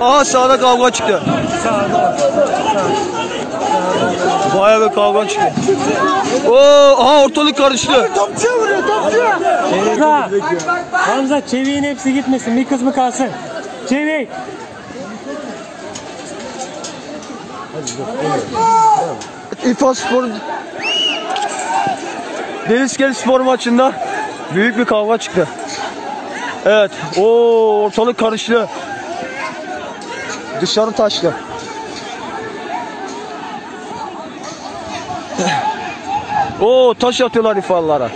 Aa sağda kavga çıktı. Bayağı bir kavga çıktı. Oo, aha ortalık karıştı. Topçuya vuruyor topçuya. Hamza. Hamza çeviğin hepsi gitmesin. Bir kısmı kalsın. Çevik. İfa Spor Denizkent Spor maçında büyük bir kavga çıktı. Evet. O ortalık karıştı. Dışarı taştı. O taş atıyorlar ifalara.